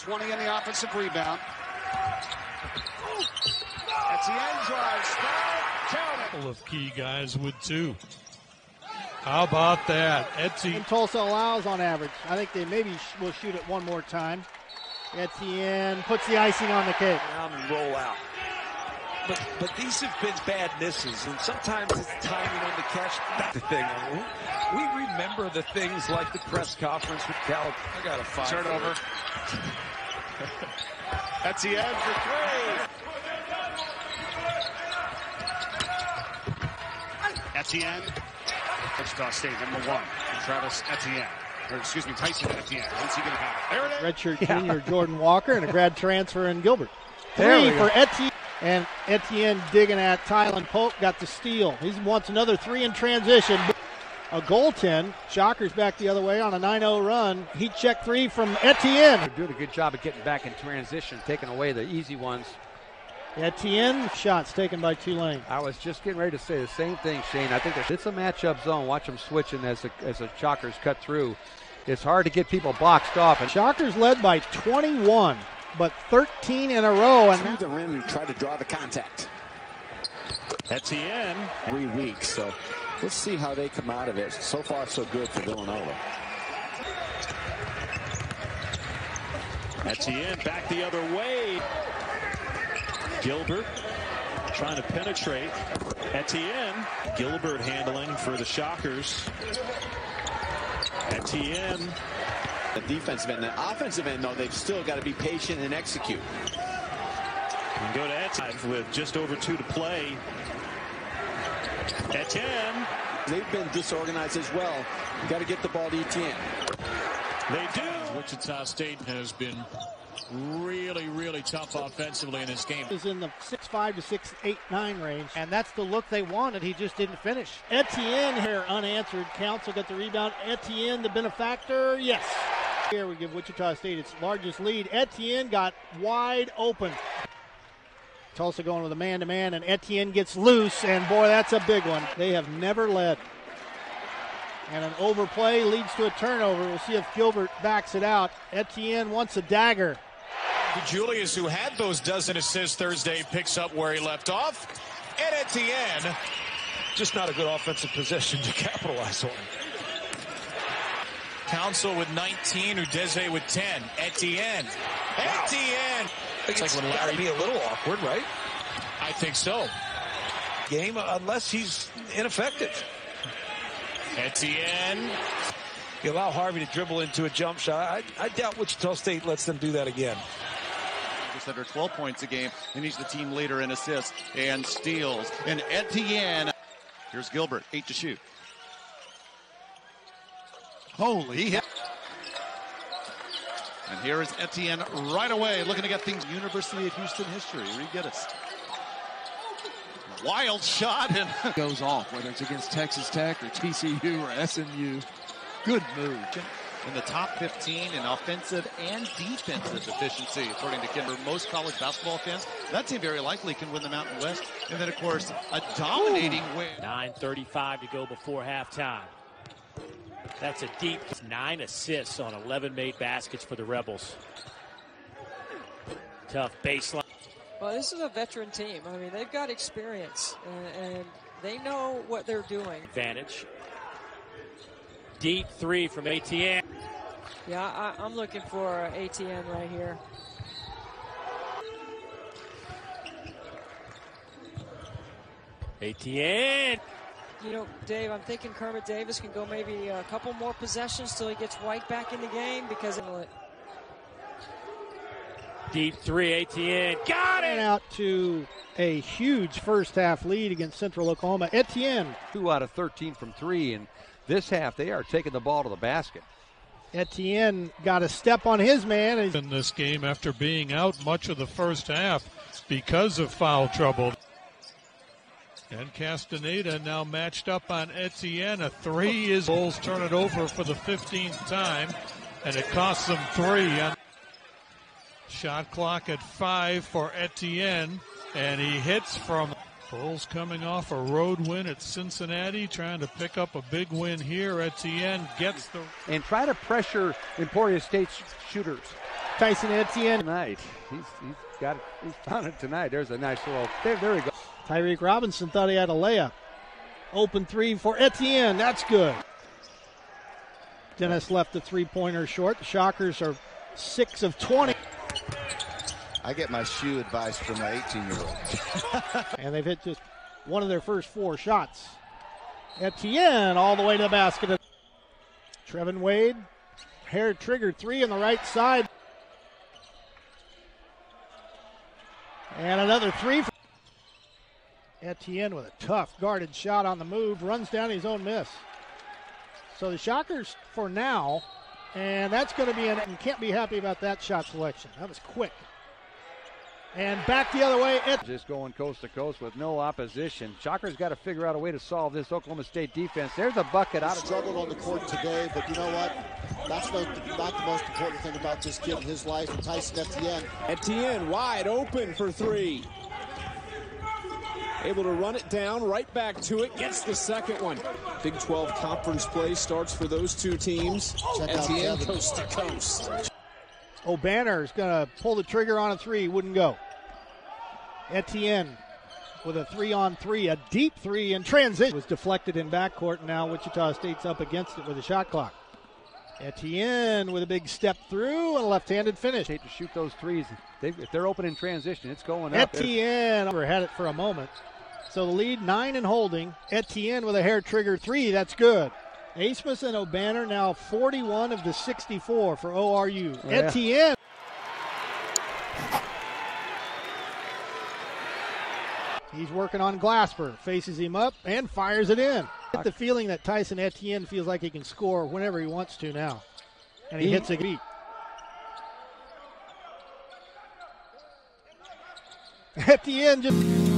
20 in the offensive rebound. Etienne drives, count couple of key guys would too. How about that? Etienne. And Tulsa allows on average. I think they maybe will shoot it one more time. Etienne puts the icing on the cake. Down and roll out. But, but these have been bad misses, and sometimes it's timing on the catch. That's the thing. We remember the things like the press conference with Cal. I got a five. Turnover. Etienne for three. Etienne. Wichita State, number one. Travis Etienne. Or excuse me, Tyson Etienne. When's he going to have it? There it is. Redshirt junior Jordan Walker and a grad transfer in Gilbert. Three we for Etienne. And Etienne digging at Tylen Pope got the steal. He wants another three in transition. A goaltend. Shockers back the other way on a 9-0 run. Heat check three from Etienne. They're doing a good job of getting back in transition, taking away the easy ones. Etienne shots taken by Tulane. I was just getting ready to say the same thing, Shane. I think it's a matchup zone. Watch them switching as the, as the Shockers cut through. It's hard to get people boxed off. And Shockers led by 21, but 13 in a row. And to the rim and try to draw the contact. Etienne. Three weeks, so let's see how they come out of it. So far, so good for Villanova. Etienne back the other way. Gilbert trying to penetrate. Etienne. Gilbert handling for the Shockers. Etienne. The defensive end, the offensive end, though, they've still got to be patient and execute. And go to Etienne with just over two to play. Etienne. They've been disorganized as well. Got to get the ball to Etienne. They do. Wichita State has been really, really tough offensively in this game. is in the six-five to 6'8'9 range, and that's the look they wanted. He just didn't finish. Etienne here unanswered. Council got the rebound. Etienne, the benefactor, yes. Here we give Wichita State its largest lead. Etienne got wide open. Tulsa going with a man-to-man, and Etienne gets loose, and boy, that's a big one. They have never led. And an overplay leads to a turnover. We'll see if Gilbert backs it out. Etienne wants a dagger. Julius, who had those dozen assists Thursday, picks up where he left off. And Etienne, Just not a good offensive possession to capitalize on. Council with 19, Udeze with 10. Etienne. Etienne. It's like when gotta Larry- be a little awkward, right? I think so. Game, unless he's ineffective. Etienne. You allow Harvey to dribble into a jump shot. I, I doubt Wichita State lets them do that again. Just under 12 points a game, and he's the team leader in assists and steals. And Etienne. Here's Gilbert, eight to shoot. Holy. And here is Etienne right away, looking to get things. University of Houston history. Reed Geddes. Wild shot and goes off, whether it's against Texas Tech or TCU or SMU. Good move. in the top 15 in offensive and defensive efficiency, according to Kimber. Most college basketball fans, that team very likely can win the Mountain West. And then, of course, a dominating win. 9.35 to go before halftime. That's a deep nine assists on 11 made baskets for the Rebels. Tough baseline. Well, this is a veteran team. I mean, they've got experience and, and they know what they're doing. Advantage. Deep three from Etienne. Yeah, I, I'm looking for Etienne right here. Etienne. You know, Dave, I'm thinking Kermit Davis can go maybe a couple more possessions till he gets White back in the game because Deep three, Etienne. Got And it! out to a huge first half lead against Central Oklahoma. Etienne. Two out of 13 from three, and this half they are taking the ball to the basket. Etienne got a step on his man. in this game after being out much of the first half because of foul trouble. And Castaneda now matched up on Etienne. A three is Bulls turn it over for the 15th time, and it costs them three. Shot clock at five for Etienne, and he hits from Bulls coming off a road win at Cincinnati, trying to pick up a big win here. Etienne gets the And try to pressure Emporia State's shooters. Tyson Etienne. Tonight, he's, he's got it. He's found it tonight. There's a nice little. There, there we go. Tyreek Robinson thought he had a layup. Open three for Etienne. That's good. Dennis left the three pointer short. The Shockers are six of 20. I get my shoe advice from my 18 year old. and they've hit just one of their first four shots. Etienne all the way to the basket. Trevin Wade, hair triggered three on the right side. And another three. For Etienne with a tough guarded shot on the move, runs down his own miss. So the Shockers for now, and that's going to be an, you can't be happy about that shot selection. That was quick. And back the other way. Et- Just going coast to coast with no opposition. Shockers got to figure out a way to solve this Oklahoma State defense. There's a bucket out of struggled on the court today, but you know what? That's no, not the most important thing about this kid in his life. Tyson Etienne. Etienne wide open for three. Able to run it down, right back to it, gets the second one. Big 12 conference play starts for those two teams. Check Etienne out coast to coast. Oh, Obanor is going to pull the trigger on a three, wouldn't go. Etienne with a three on three, a deep three in transition. Was deflected in backcourt. Now Wichita State's up against it with a shot clock. Etienne with a big step through and a left handed finish. Hate to shoot those threes. They, if they're open in transition, it's going up. Etienne had it for a moment. So the lead nine and holding. Etienne with a hair trigger three. That's good. Abmas and Obanor now 41 of the 64 for ORU. Yeah. Etienne. He's working on Glasper, faces him up and fires it in. Get the feeling that Tyson Etienne feels like he can score whenever he wants to now. And he, He- hits a beat. Etienne just